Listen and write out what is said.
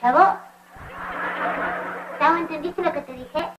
¿Chavo? ¿Chavo, entendiste lo que te dije?